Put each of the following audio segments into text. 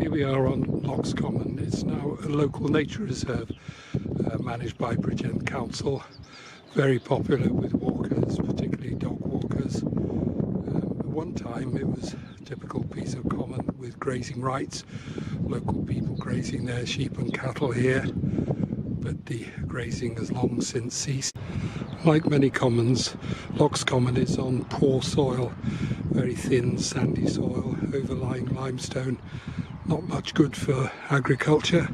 Here we are on Locks Common. It's now a local nature reserve uh, managed by Bridgend Council. Very popular with walkers, particularly dog walkers. Um, at one time it was a typical piece of common with grazing rights, local people grazing their sheep and cattle here, but the grazing has long since ceased. Like many commons, Locks Common is on poor soil, very thin sandy soil, overlying limestone, not much good for agriculture.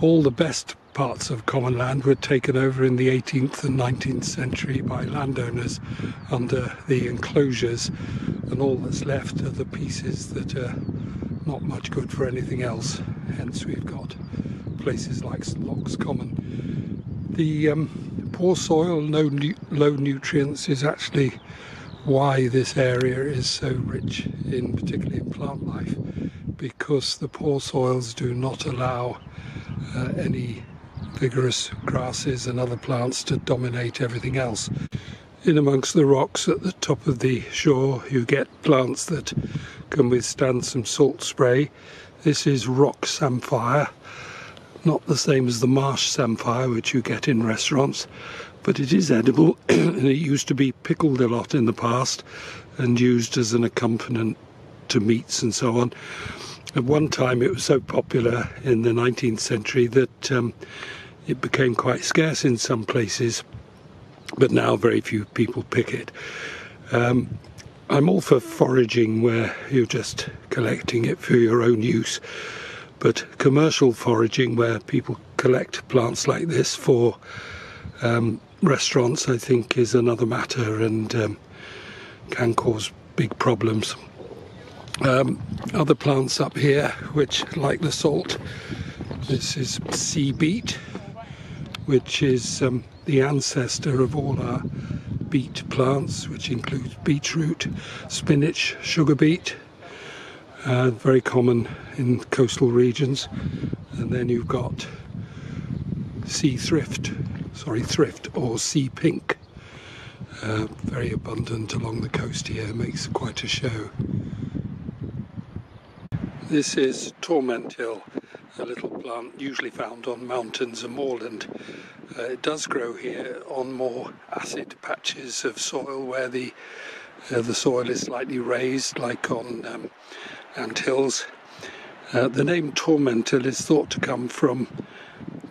All the best parts of common land were taken over in the 18th and 19th century by landowners under the enclosures and all that's left are the pieces that are not much good for anything else hence we've got places like Locks Common. The um, poor soil, no nu low nutrients is actually why this area is so rich in particularly in plant life because the poor soils do not allow uh, any vigorous grasses and other plants to dominate everything else. In amongst the rocks at the top of the shore you get plants that can withstand some salt spray. This is rock samphire not the same as the marsh samphire which you get in restaurants but it is edible and it used to be pickled a lot in the past and used as an accompaniment to meats and so on. At one time it was so popular in the 19th century that um, it became quite scarce in some places but now very few people pick it. Um, I'm all for foraging where you're just collecting it for your own use but commercial foraging, where people collect plants like this for um, restaurants, I think is another matter and um, can cause big problems. Um, other plants up here, which like the salt, this is sea beet, which is um, the ancestor of all our beet plants, which includes beetroot, spinach, sugar beet, uh, very common in coastal regions. And then you've got sea thrift, sorry, thrift or sea pink. Uh, very abundant along the coast here, makes quite a show. This is tormentil, a little plant usually found on mountains and moorland. Uh, it does grow here on more acid patches of soil where the uh, the soil is slightly raised, like on um, ant hills. Uh, the name tormentil is thought to come from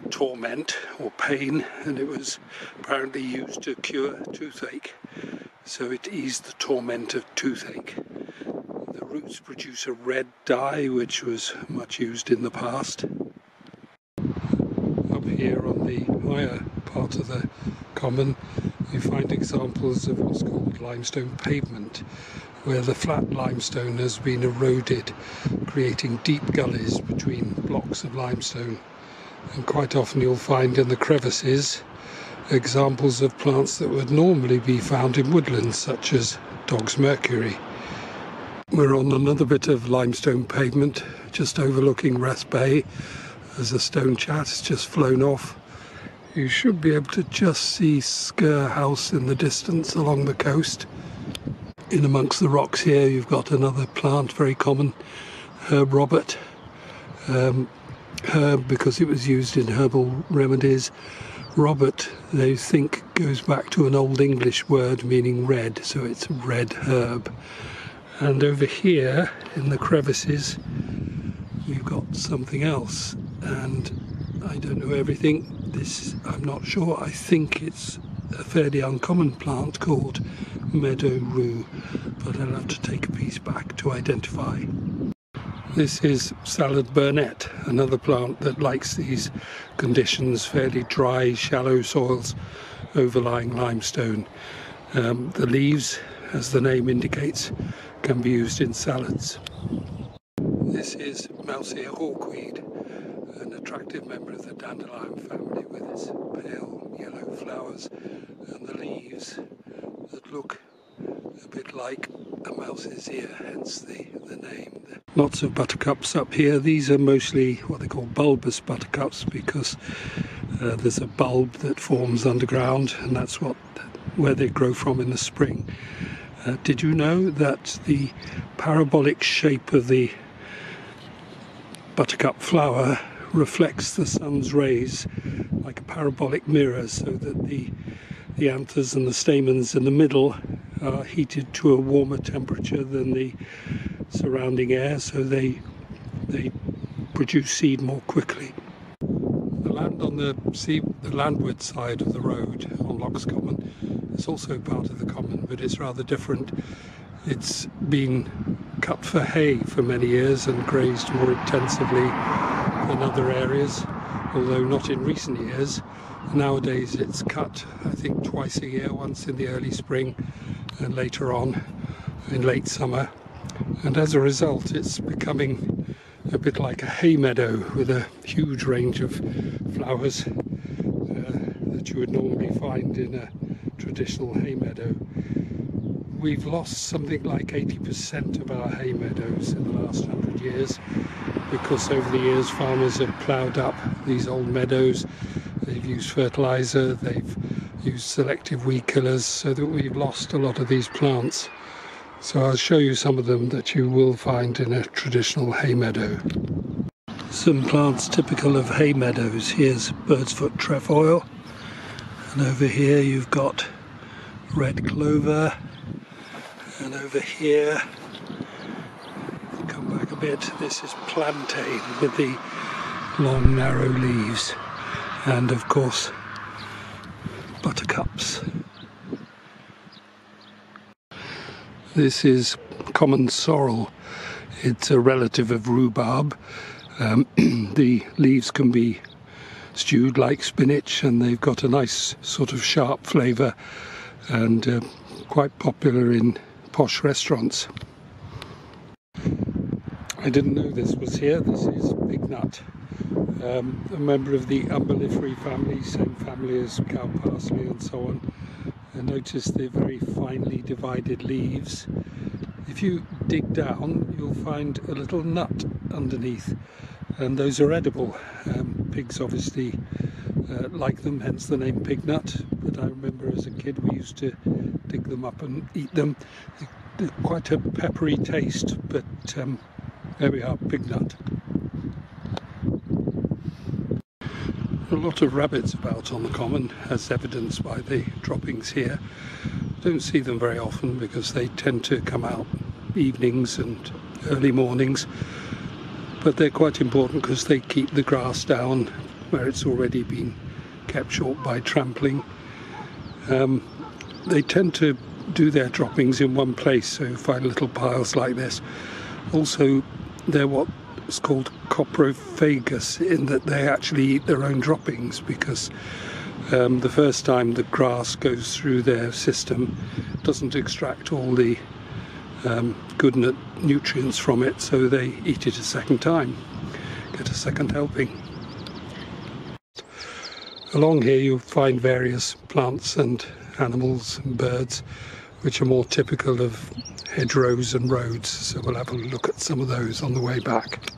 torment or pain, and it was apparently used to cure toothache. So it eased the torment of toothache. Roots produce a red dye, which was much used in the past. Up here on the higher part of the common, you find examples of what's called limestone pavement, where the flat limestone has been eroded, creating deep gullies between blocks of limestone. And quite often you'll find in the crevices examples of plants that would normally be found in woodlands, such as dog's mercury. We're on another bit of limestone pavement, just overlooking Rest Bay, as the stone chat has just flown off. You should be able to just see Sker House in the distance along the coast. In amongst the rocks here you've got another plant very common herb robert. Um, herb because it was used in herbal remedies. Robert they think goes back to an old english word meaning red so it's red herb and over here in the crevices we've got something else and i don't know everything this i'm not sure i think it's a fairly uncommon plant called meadow rue, but I'll have to take a piece back to identify. This is salad burnet, another plant that likes these conditions, fairly dry, shallow soils overlying limestone. Um, the leaves, as the name indicates, can be used in salads. This is Mouse-ear hawkweed, an attractive member of the dandelion family with its pale yellow flowers and the leaves that look a bit like a mouse's ear, hence the, the name. Lots of buttercups up here. These are mostly what they call bulbous buttercups because uh, there's a bulb that forms underground and that's what where they grow from in the spring. Uh, did you know that the parabolic shape of the buttercup flower reflects the sun's rays like a parabolic mirror so that the the anthers and the stamens in the middle are heated to a warmer temperature than the surrounding air so they they produce seed more quickly. The land on the sea, the landward side of the road on Locks Common is also part of the common but it's rather different. It's been cut for hay for many years and grazed more intensively than other areas, although not in recent years. Nowadays it's cut, I think, twice a year, once in the early spring and later on in late summer. And as a result, it's becoming a bit like a hay meadow with a huge range of flowers uh, that you would normally find in a traditional hay meadow we've lost something like 80% of our hay meadows in the last hundred years because over the years farmers have ploughed up these old meadows, they've used fertiliser, they've used selective weed killers so that we've lost a lot of these plants. So I'll show you some of them that you will find in a traditional hay meadow. Some plants typical of hay meadows. Here's bird's foot trefoil and over here you've got red clover. And over here come back a bit this is plantain with the long narrow leaves. And of course buttercups. This is common sorrel. It's a relative of rhubarb. Um, the leaves can be stewed like spinach and they've got a nice sort of sharp flavour and uh, quite popular in posh restaurants. I didn't know this was here. This is pig nut, um, a member of the umbelliferae family, same family as cow parsley and so on. I noticed the very finely divided leaves. If you dig down, you'll find a little nut underneath, and those are edible. Um, pigs obviously uh, like them, hence the name pig nut. But I remember as a kid we used to dig them up and eat them. Quite a peppery taste, but um, there we are, pig nut. A lot of rabbits about on the common, as evidenced by the droppings here. Don't see them very often because they tend to come out evenings and early mornings but they're quite important because they keep the grass down where it's already been kept short by trampling. Um, they tend to do their droppings in one place, so you find little piles like this. Also, they're what's called coprophagous, in that they actually eat their own droppings because um, the first time the grass goes through their system doesn't extract all the um, good nutrients from it, so they eat it a second time, get a second helping. Along here you'll find various plants and animals and birds which are more typical of hedgerows and roads, so we'll have a look at some of those on the way back.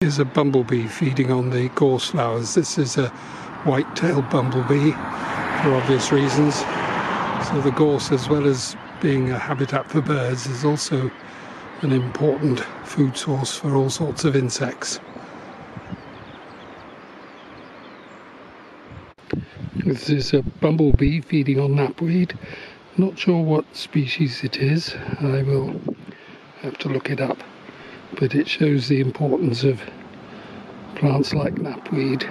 Here's a bumblebee feeding on the gorse flowers. This is a white-tailed bumblebee for obvious reasons. So the gorse, as well as being a habitat for birds, is also an important food source for all sorts of insects. This is a bumblebee feeding on knapweed. Not sure what species it is. I will have to look it up. But it shows the importance of plants like knapweed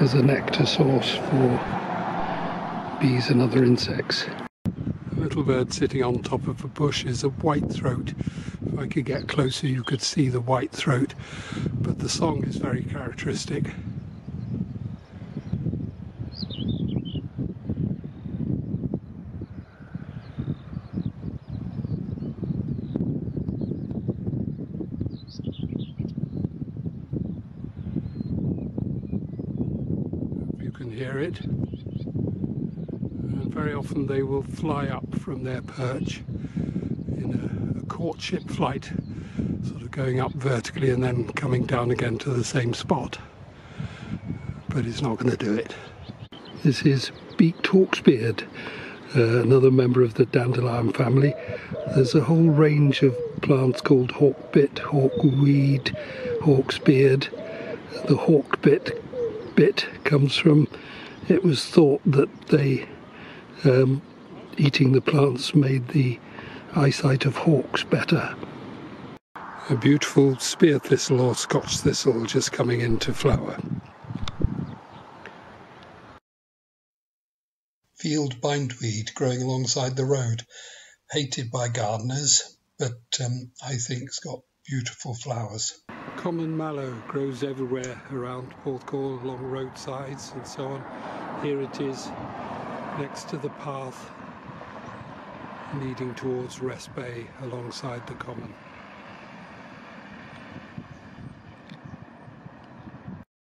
as a nectar source for bees and other insects. Little bird sitting on top of a bush is a white throat. If I could get closer you could see the white throat, but the song is very characteristic. You can hear it. Very often they will fly up from their perch in a, a courtship flight, sort of going up vertically and then coming down again to the same spot. But it's not going to do it. This is beaked hawksbeard, uh, another member of the dandelion family. There's a whole range of plants called hawkbit, hawkweed, hawksbeard. The hawkbit bit comes from it was thought that they um, eating the plants made the eyesight of hawks better. A beautiful spear thistle or Scotch thistle just coming into flower. Field bindweed growing alongside the road, hated by gardeners, but um, I think it's got beautiful flowers. Common mallow grows everywhere around Porthcawl, along roadsides and so on. Here it is next to the path leading towards Rest Bay alongside the common.